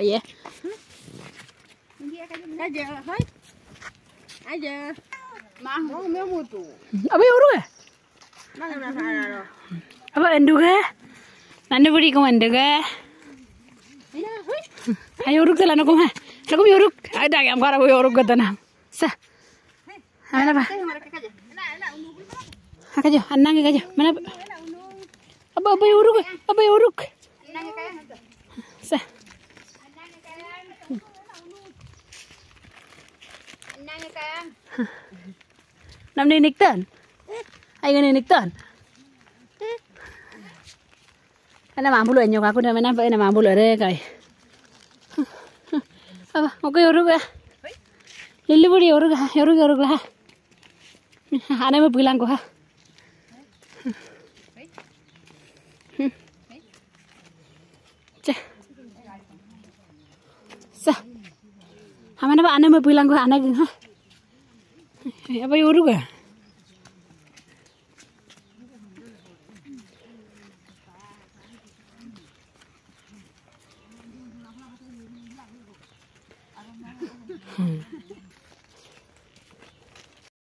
kaya. Aja, hai. Aja. Mah, mau mau mutu. Apa ya urus? Mana mana Apa endu? Ya? Nanti beri kau endu? Ya? Ayo uruk telan aku mah. Aku mau uruk. Ada yang kau mau uruk kata sana Sa. Mana pak? Akajo, anang akajo. Mana? Apa apa uruk? Apa uruk? Ya? Sa. Kayak. Sa. Enak kayak. anh ni niktan. Ay ni niktan. quá mampu lo quá aku dah mana apa na mampu lo re kai. Apa? Mau cái uruk ya? Lili budi uruk ha, uruk uruk lah. Ana mau bilang kau ha. Cah. Sa. Hamana ba ana mau bilang kau ana geng ha. അപ്പൊ ഒരുക Hmm.